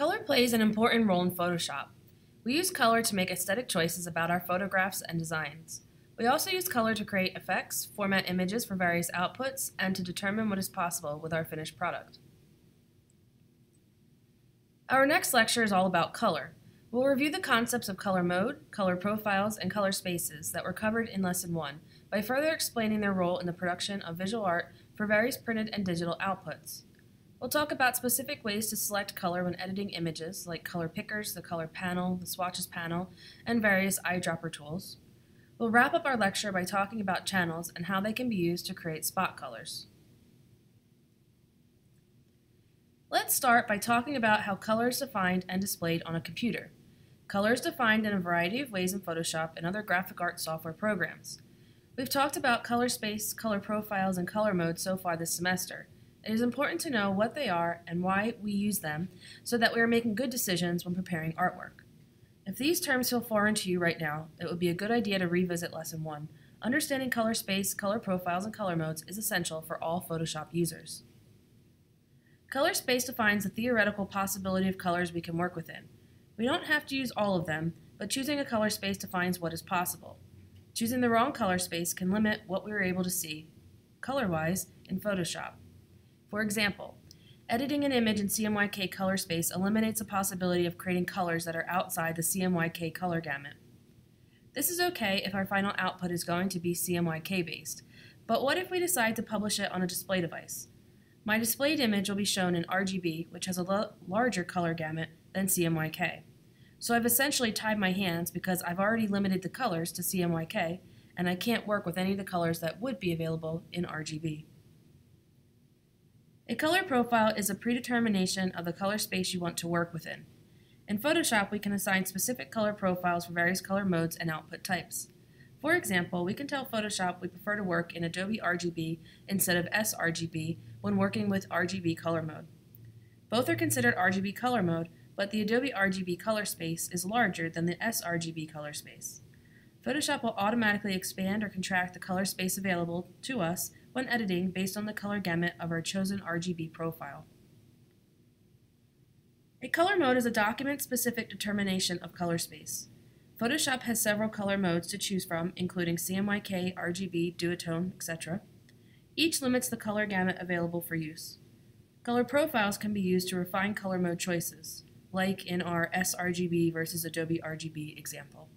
Color plays an important role in Photoshop. We use color to make aesthetic choices about our photographs and designs. We also use color to create effects, format images for various outputs, and to determine what is possible with our finished product. Our next lecture is all about color. We'll review the concepts of color mode, color profiles, and color spaces that were covered in Lesson 1 by further explaining their role in the production of visual art for various printed and digital outputs. We'll talk about specific ways to select color when editing images, like color pickers, the color panel, the swatches panel, and various eyedropper tools. We'll wrap up our lecture by talking about channels and how they can be used to create spot colors. Let's start by talking about how color is defined and displayed on a computer. Color is defined in a variety of ways in Photoshop and other graphic art software programs. We've talked about color space, color profiles, and color mode so far this semester. It is important to know what they are and why we use them so that we are making good decisions when preparing artwork. If these terms feel foreign to you right now, it would be a good idea to revisit Lesson 1. Understanding color space, color profiles, and color modes is essential for all Photoshop users. Color space defines the theoretical possibility of colors we can work within. We don't have to use all of them, but choosing a color space defines what is possible. Choosing the wrong color space can limit what we are able to see, color-wise, in Photoshop. For example, editing an image in CMYK color space eliminates the possibility of creating colors that are outside the CMYK color gamut. This is okay if our final output is going to be CMYK based, but what if we decide to publish it on a display device? My displayed image will be shown in RGB, which has a larger color gamut than CMYK. So I've essentially tied my hands because I've already limited the colors to CMYK, and I can't work with any of the colors that would be available in RGB. A color profile is a predetermination of the color space you want to work within. In Photoshop, we can assign specific color profiles for various color modes and output types. For example, we can tell Photoshop we prefer to work in Adobe RGB instead of sRGB when working with RGB color mode. Both are considered RGB color mode, but the Adobe RGB color space is larger than the sRGB color space. Photoshop will automatically expand or contract the color space available to us when editing based on the color gamut of our chosen RGB profile. A color mode is a document-specific determination of color space. Photoshop has several color modes to choose from, including CMYK, RGB, duotone, etc. Each limits the color gamut available for use. Color profiles can be used to refine color mode choices, like in our sRGB versus Adobe RGB example.